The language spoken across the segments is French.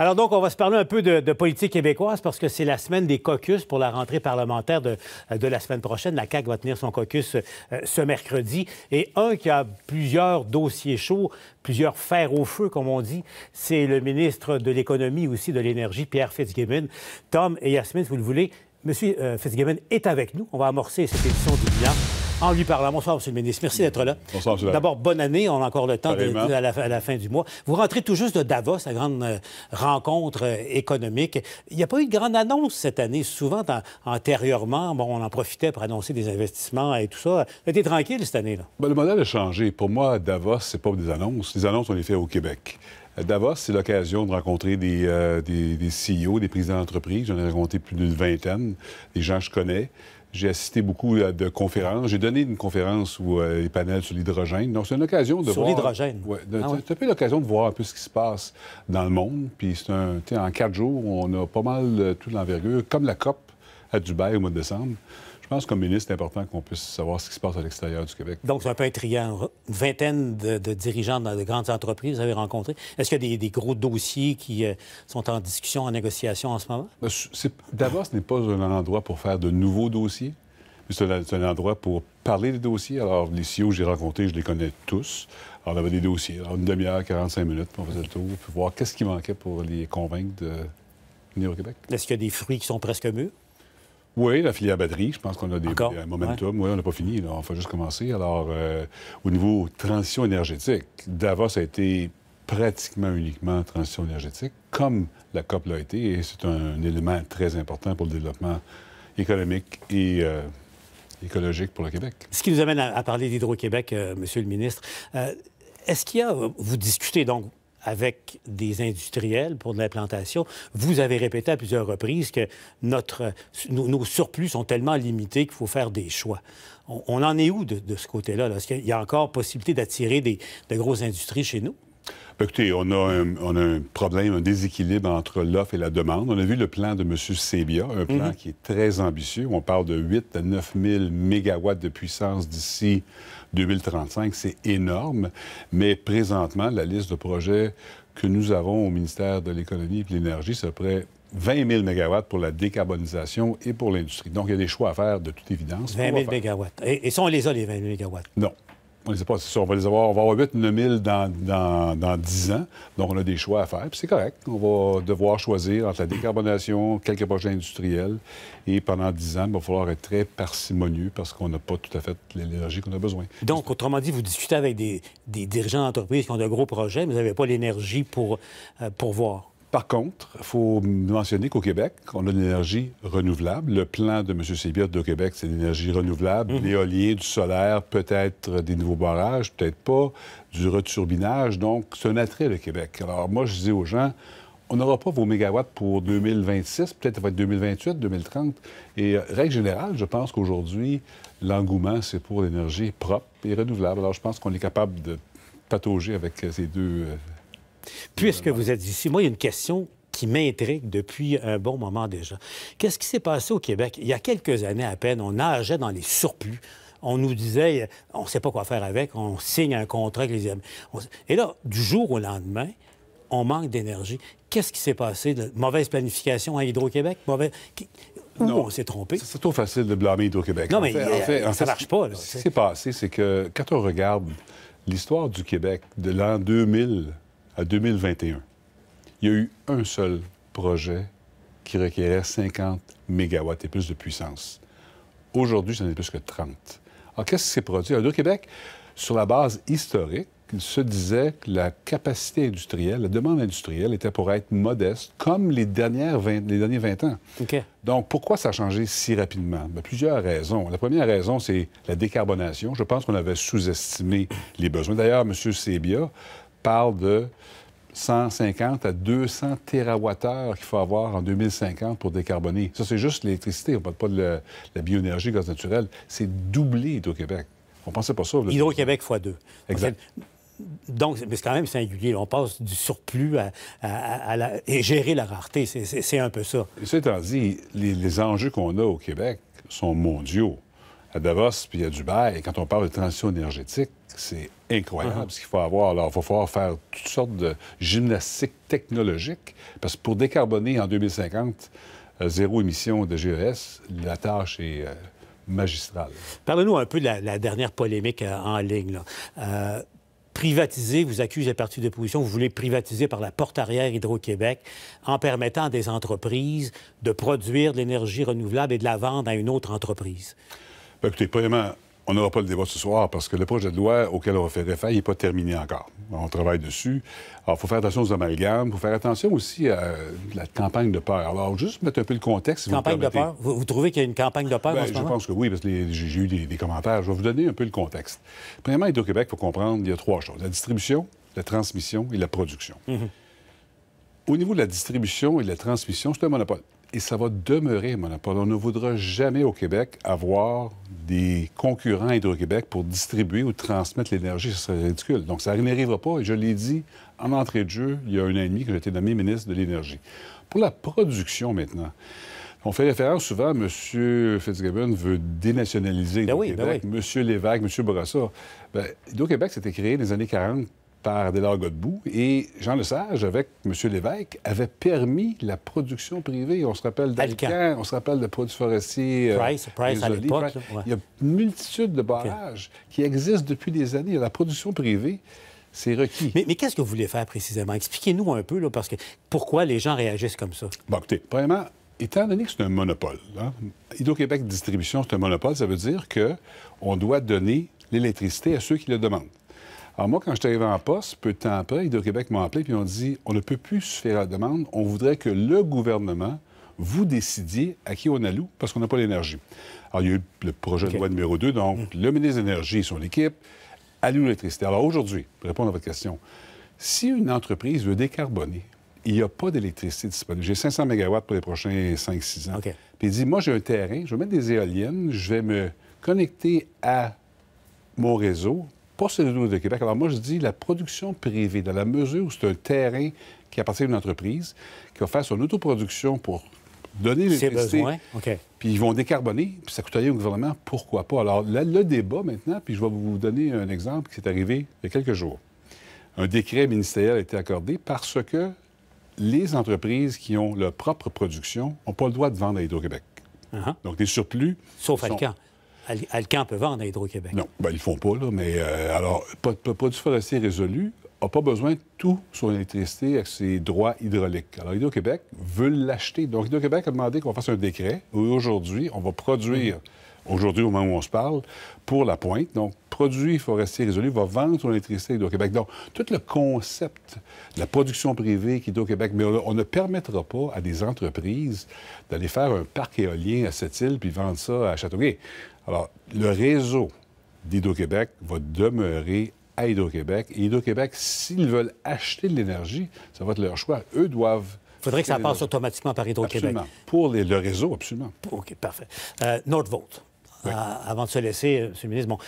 Alors donc, on va se parler un peu de, politique québécoise parce que c'est la semaine des caucus pour la rentrée parlementaire de, la semaine prochaine. La CAQ va tenir son caucus euh, ce mercredi. Et un qui a plusieurs dossiers chauds, plusieurs fers au feu, comme on dit, c'est le ministre de l'Économie aussi de l'Énergie, Pierre Fitzgibbon. Tom et Yasmine, si vous le voulez, Monsieur euh, Fitzgibbon est avec nous. On va amorcer cette édition du bilan en lui parlant. Bonsoir, M. le ministre. Merci d'être là. Bonsoir, M. D'abord, bonne année. On a encore le temps de, à, la, fin du mois. Vous rentrez tout juste de Davos, la grande euh, rencontre euh, économique. Il n'y a pas eu de grande annonce cette année. Souvent, antérieurement, bon, on en profitait pour annoncer des investissements et tout ça. Vous tranquille cette année-là? Ben, le modèle a changé. Pour moi, Davos, c'est pas des annonces. Les annonces, on les fait au Québec. Davos, c'est l'occasion de rencontrer des, euh, des, des, CEO, des présidents d'entreprise. J'en ai rencontré plus d'une vingtaine, des gens que je connais. J'ai assisté beaucoup euh, de conférences. J'ai donné une conférence où euh, les panels sur l'hydrogène. Donc, c'est une occasion de sur voir. Sur l'hydrogène. Ouais, ah C'est un peu l'occasion de voir un peu ce qui se passe dans le monde. Puis, c'est un. En quatre jours, on a pas mal euh, toute l'envergure, comme la COP à Dubaï au mois de décembre. Je pense comme ministre, c'est important qu'on puisse savoir ce qui se passe à l'extérieur du Québec. Donc, c'est un peu intriguant. Une vingtaine de, dirigeants de grandes entreprises, vous avez rencontré. Est-ce qu'il y a des, gros dossiers qui euh, sont en discussion, en négociation en ce moment? Ben, d'abord, ce n'est pas un endroit pour faire de nouveaux dossiers. C'est un, endroit pour parler des dossiers. Alors, les CEO que j'ai rencontrés, je les connais tous. Alors, on avait des dossiers. Alors, une demi-heure, 45 minutes, on faisait le tour, puis voir qu'est-ce qui manquait pour les convaincre de venir au Québec. Est-ce qu'il y a des fruits qui sont presque mûrs? Oui, la filière batterie, je pense qu'on a des, un momentum. Oui, on n'a pas fini, on va juste commencer. Alors, euh, au niveau transition énergétique, Davos a été pratiquement uniquement transition énergétique, comme la COP l'a été, et c'est un, élément très important pour le développement économique et euh, écologique pour le Québec. Ce qui nous amène à, parler d'Hydro-Québec, euh, Monsieur le ministre. Est-ce qu'il y a, vous discutez donc avec des industriels pour de l'implantation. Vous avez répété à plusieurs reprises que notre, nos, surplus sont tellement limités qu'il faut faire des choix. On, en est où de, ce côté-là? Est-ce qu'il y a encore possibilité d'attirer de grosses industries chez nous? Ben, écoutez, on a, un, on a, un, problème, un déséquilibre entre l'offre et la demande. On a vu le plan de M. Sebia, un plan mhm. qui est très ambitieux. On parle de 8 à 9 000 mégawatts de puissance d'ici 2035. C'est énorme. Mais présentement, la liste de projets que nous avons au ministère de l'Économie et de l'Énergie, c'est près 20 000 mégawatts pour la décarbonisation et pour l'industrie. Donc, il y a des choix à faire de toute évidence. 20 000 mégawatts. Et, et ça, on les a, les 20 000 mégawatts? Non. On les pas, On va les avoir, on va avoir 8 000 dans, dans, dans 10 ans. Donc, on a des choix à faire. Puis c'est correct. On va devoir choisir entre la décarbonation, quelques projets industriels. Et pendant 10 ans, il va falloir être très parcimonieux parce qu'on n'a pas tout à fait l'énergie qu'on a besoin. Donc, autrement dit, vous discutez avec des, des dirigeants d'entreprise qui ont de gros projets, mais vous n'avez pas l'énergie pour, euh, pour voir. Par contre, il faut mentionner qu'au Québec, on a de l'énergie renouvelable. Le plan de M. Sébiot de Québec, c'est l'énergie renouvelable, mhm. l'éolien, du solaire, peut-être des nouveaux barrages, peut-être pas, du returbinage. Donc, c'est un attrait, le Québec. Alors, moi, je dis aux gens, on n'aura pas vos mégawatts pour 2026, peut-être ça va être 2028, 2030. Et euh, règle générale, je pense qu'aujourd'hui, l'engouement, c'est pour l'énergie propre et renouvelable. Alors, je pense qu'on est capable de patauger avec ces deux euh, Puisque vous êtes ici, moi, il y a une question qui m'intrigue depuis un bon moment déjà. Qu'est-ce qui s'est passé au Québec? Il y a quelques années à peine, on nageait dans les surplus. On nous disait, on ne sait pas quoi faire avec, on signe un contrat avec les... Et là, du jour au lendemain, on manque d'énergie. Qu'est-ce qui s'est passé? mauvaise planification à Hydro-Québec? Où on s'est trompé? C'est trop facile de blâmer Hydro-Québec. Non, mais ça ne marche pas. ce qui s'est passé, c'est que quand on regarde l'histoire du Québec de l'an 2000 à 2021, il y a eu un seul projet qui requérait 50 mégawatts et plus de puissance. Aujourd'hui, c'en est plus que 30. Alors, qu'est-ce qui s'est produit? À Québec, sur la base historique, il se disait que la capacité industrielle, la demande industrielle était pour être modeste, comme les, dernières les derniers 20 ans. Donc, pourquoi ça a changé si rapidement? Bien, plusieurs raisons. La première raison, c'est la décarbonation. Je pense qu'on avait sous-estimé les besoins. D'ailleurs, M. Sebia parle de 150 à 200 TWh qu'il faut avoir en 2050 pour décarboner. Ça, c'est juste l'électricité. On ne parle pas de la, bioénergie, gaz naturel. C'est doublé Hydro-Québec. On ne pensait pas ça. Hydro-Québec x 2. Exact. Donc, mais c'est quand même singulier. On passe du surplus à, et gérer la rareté. C'est un peu ça. Étant dit, les, les enjeux qu'on a au Québec sont mondiaux. À Davos puis à Dubaï, et quand on parle de transition énergétique, c'est incroyable ce qu'il faut avoir. Alors, il va falloir faire toutes sortes de gymnastiques technologiques, parce que pour décarboner en 2050, euh, zéro émission de GES, la tâche est euh, magistrale. Parlez-nous un peu de la, dernière polémique euh, en ligne. Là. privatiser, vous accusez les partis d'opposition, vous voulez privatiser par la porte arrière Hydro-Québec en permettant à des entreprises de produire de l'énergie renouvelable et de la vendre à une autre entreprise. Bien, écoutez, premièrement, on n'aura pas le débat ce soir parce que le projet de loi auquel on va faire référence n'est pas terminé encore. On travaille dessus. Alors, il faut faire attention aux amalgames. Il faut faire attention aussi à la campagne de peur. Alors, juste mettre un peu le contexte. campagne de peur? Vous, trouvez qu'il y a une campagne de peur Bien, ce Je pense que oui, parce que j'ai eu des, commentaires. Je vais vous donner un peu le contexte. Premièrement, Hydro-Québec, il faut comprendre, il y a trois choses. La distribution, la transmission et la production. Mhm. Au niveau de la distribution et de la transmission, c'est un monopole et ça va demeurer un monopole. On ne voudra jamais au Québec avoir des concurrents Hydro-Québec pour distribuer ou transmettre l'énergie. Ce serait ridicule. Donc, ça n'arrivera pas. Et je l'ai dit en entrée de jeu, il y a un an et demi que j'ai été nommé ministre de l'Énergie. Pour la production maintenant, on fait référence souvent, M. Fitzgibbon veut dénationaliser ben Hydro-Québec, ben M. Lévesque, M. Bourassa. Ben, Hydro-Québec, c'était créé dans les années 40 par Adélard Godbout. Et Jean Lesage, avec M. Lévesque, avait permis la production privée. On se rappelle d'Alcan, on se rappelle de produits forestiers. Euh, Price, Price à l'époque. Il y a une multitude de barrages qui existent depuis des années. La production privée, c'est requis. Mais, qu'est-ce que vous voulez faire précisément? Expliquez-nous un peu, là, parce que pourquoi les gens réagissent comme ça? Bon, écoutez, premièrement, étant donné que c'est un monopole, hein, Hydro-Québec Distribution, c'est un monopole, ça veut dire qu'on doit donner l'électricité à ceux qui le demandent. Alors moi, quand je suis arrivé en poste, peu de temps après, Hydro-Québec m'a appelé puis on dit on ne peut plus se faire la demande. On voudrait que le gouvernement vous décidiez à qui on alloue parce qu'on n'a pas l'énergie. Alors, il y a eu le projet de loi numéro 2, donc mm. le ministre de l'Énergie et son équipe allouent l'électricité. Alors aujourd'hui, pour répondre à votre question, si une entreprise veut décarboner, il n'y a pas d'électricité disponible. J'ai 500 MW pour les prochains 5-6 ans. Puis il dit, moi, j'ai un terrain, je vais mettre des éoliennes, je vais me connecter à mon réseau, pas celui de Québec. Alors moi, je dis la production privée, dans la mesure où c'est un terrain qui appartient à une entreprise, qui va faire son autoproduction pour donner l'électricité. Puis ils vont décarboner, puis ça coûte rien au gouvernement, pourquoi pas? Alors le débat maintenant, puis je vais vous donner un exemple qui s'est arrivé il y a quelques jours. Un décret ministériel a été accordé parce que les entreprises qui ont leur propre production n'ont pas le droit de vendre à Hydro-Québec. Uh-huh. Donc, des surplus. Sauf à Alcan. Alcan peut vendre à Hydro-Québec. Non, ben, ils ne font pas, là. Mais euh, alors, produit forestier résolu n'a pas besoin de tout son électricité avec ses droits hydrauliques. Alors, Hydro-Québec veut l'acheter. Donc, Hydro-Québec a demandé qu'on fasse un décret où aujourd'hui, on va produire aujourd'hui, au moment où on se parle, pour la pointe. Donc, produit forestier résolu va vendre son électricité à Hydro-Québec. Donc, tout le concept de la production privée qu'Hydro-Québec, mais on, ne permettra pas à des entreprises d'aller faire un parc éolien à cette île puis vendre ça à Châteauguay. Alors, le réseau d'Hydro-Québec va demeurer à Hydro-Québec. Et Hydro-Québec, s'ils veulent acheter de l'énergie, ça va être leur choix. Eux doivent il faudrait que ça passe automatiquement par Hydro-Québec. Absolument. Pour le réseau, absolument. OK, parfait. Euh, Nordvolt. Euh, avant de se laisser, euh, M. le ministre, bon,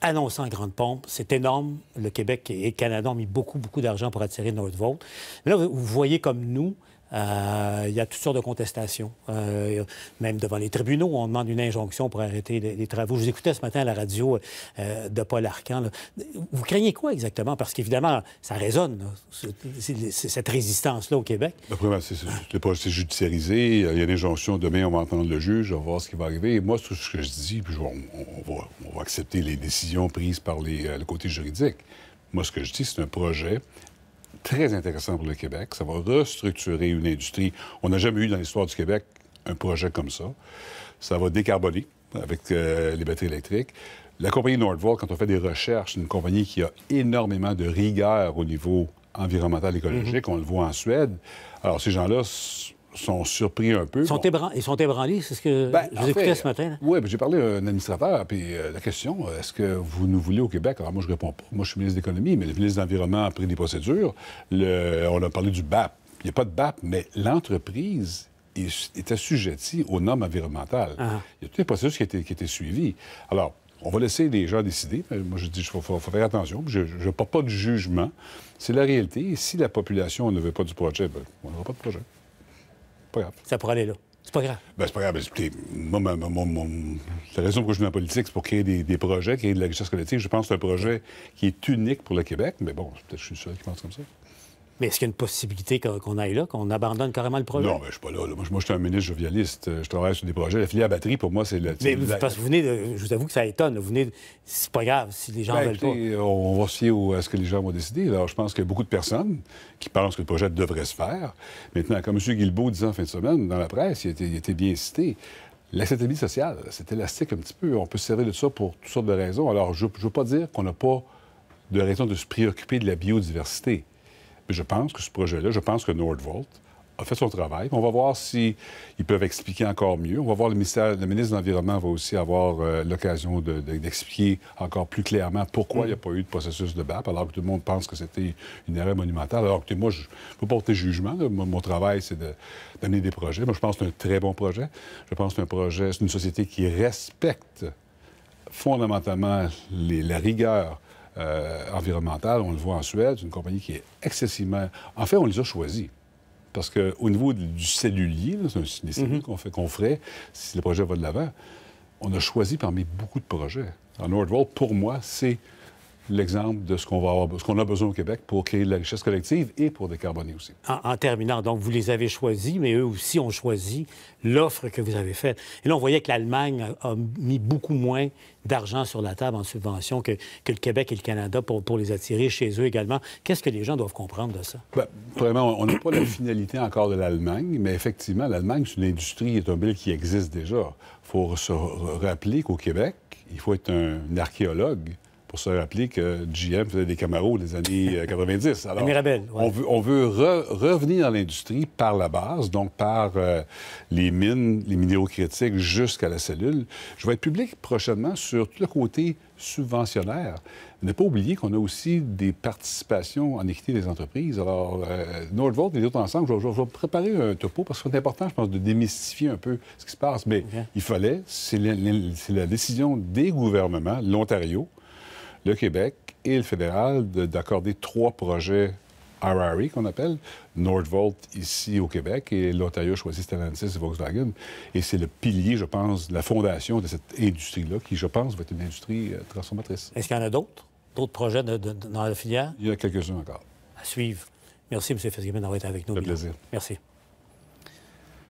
annonçant grande pompe, c'est énorme. Le Québec et le Canada ont mis beaucoup, beaucoup d'argent pour attirer Nordvolt. Mais là, vous voyez comme nous, euh, il y a toutes sortes de contestations. Euh, même devant les tribunaux, on demande une injonction pour arrêter les, travaux. Je vous écoutais ce matin à la radio euh, de Paul Arcan. Vous craignez quoi exactement? Parce qu'évidemment, ça résonne, cette résistance-là au Québec. Ben, c'est judiciarisé. Il y a une injonction. Demain, on va entendre le juge, on va voir ce qui va arriver. Moi, tout ce que je dis, puis on, va, accepter les décisions prises par le côté juridique. Moi, ce que je dis, c'est un projet très intéressant pour le Québec. Ça va restructurer une industrie. On n'a jamais eu dans l'histoire du Québec un projet comme ça. Ça va décarboner avec euh, les batteries électriques. La compagnie Nordvolt, quand on fait des recherches, c'est une compagnie qui a énormément de rigueur au niveau environnemental écologique. Mm-hmm. On le voit en Suède. Alors, ces gens-là sont surpris un peu. Ils sont, ils sont ébranlés, c'est ce que ben, je vous écoutais ce matin. Oui, ben, j'ai parlé à un administrateur, puis euh, la question, euh, est-ce que vous nous voulez au Québec? Alors moi, je réponds pas. Moi, je suis ministre de l'Économie, mais le ministre de l'Environnement a pris des procédures. on a parlé du BAP. Il n'y a pas de BAP, mais l'entreprise est, assujettie aux normes environnementales. Ah. Il y a toutes les procédures qui étaient, qui suivies. Alors, on va laisser les gens décider. Moi, je dis, il faut, faire attention. Je ne porte pas de jugement. C'est la réalité. Et si la population ne veut pas du projet, ben, on n'aura pas de projet. Ça pourrait aller là. C'est pas grave. Ben, c'est pas grave. Écoutez, moi, ma, ma, ma, la raison pour laquelle je suis dans la politique, c'est pour créer des, des, projets, créer de la richesse collective. Je pense que c'est un projet qui est unique pour le Québec, mais bon, peut-être que je suis seul qui pense comme ça. Mais est-ce qu'il y a une possibilité qu'on aille là, qu'on abandonne carrément le projet? Non, mais je suis pas là. Moi, moi, je suis un ministre jovialiste. Je travaille sur des projets. La filière batterie, pour moi, c'est le. Mais parce que vous venez de, Je vous avoue que ça étonne. Vous venez. C'est pas grave si les gens ben, veulent écoutez, pas. On va se fier à ce que les gens vont décider. Alors, je pense qu'il y a beaucoup de personnes qui pensent que le projet devrait se faire. Maintenant, comme M. Guilbeault disait en fin de semaine dans la presse, il était, il était bien cité. L'acceptabilité sociale, c'est élastique un petit peu. On peut se servir de ça pour toutes sortes de raisons. Alors, je ne veux pas dire qu'on n'a pas de raison de se préoccuper de la biodiversité je pense que ce projet-là, je pense que Nordvolt a fait son travail. On va voir s'ils peuvent expliquer encore mieux. On va voir le ministère, le ministre de l'Environnement va aussi avoir euh, l'occasion d'expliquer encore plus clairement pourquoi il n'y a pas eu de processus de BAP, alors que tout le monde pense que c'était une erreur monumentale. Alors que moi, je ne peux pas porter jugement. Mon, travail, c'est de donner des projets. Moi, je pense que c'est un très bon projet. Je pense que c'est un projet, c'est une société qui respecte fondamentalement la rigueur euh, environnementale. On le voit en Suède, c'est une compagnie qui est excessivement... En fait, on les a choisis. Parce qu'au niveau du cellulier, c'est des cellules mm-hmm. qu'on fait, qu'on ferait si le projet va de l'avant, on a choisi parmi beaucoup de projets. En Nordvolt, pour moi, c'est l'exemple de ce qu'on va avoir, ce qu'on a besoin au Québec pour créer de la richesse collective et pour décarboner aussi. En, terminant, donc vous les avez choisis, mais eux aussi ont choisi l'offre que vous avez faite. Et là, on voyait que l'Allemagne a, mis beaucoup moins d'argent sur la table en subvention que, que, le Québec et le Canada pour, pour les attirer chez eux également. Qu'est-ce que les gens doivent comprendre de ça? Bien, vraiment, on n'a pas la finalité encore de l'Allemagne, mais effectivement, l'Allemagne, c'est une industrie automobile qui existe déjà. Il faut se rappeler qu'au Québec, il faut être un archéologue pour se rappeler que GM faisait des Camaro des années 90. Euh, Alors, Mirabel, On veut, on veut revenir dans l'industrie par la base, donc par euh, les mines, les minéraux critiques jusqu'à la cellule. Je vais être public prochainement sur tout le côté subventionnaire. Ne pas oublier qu'on a aussi des participations en équité des entreprises. Alors, euh, Nordvolt et les autres ensemble, je, vais préparer un topo parce que c'est important, je pense, de démystifier un peu ce qui se passe. Mais il fallait, c'est la, décision des gouvernements, l'Ontario, le Québec et le fédéral d'accorder trois projets RRE qu'on appelle, Nordvolt ici au Québec et l'Ontario choisit Stellantis et Volkswagen. Et c'est le pilier, je pense, la fondation de cette industrie-là qui, je pense, va être une industrie euh, transformatrice. Est-ce qu'il y en a d'autres? D'autres projets dans la filière? Il y en a quelques-uns encore. À suivre. Merci, M. Fitzgibbon, d'avoir été avec nous. Ça plaisir. Merci.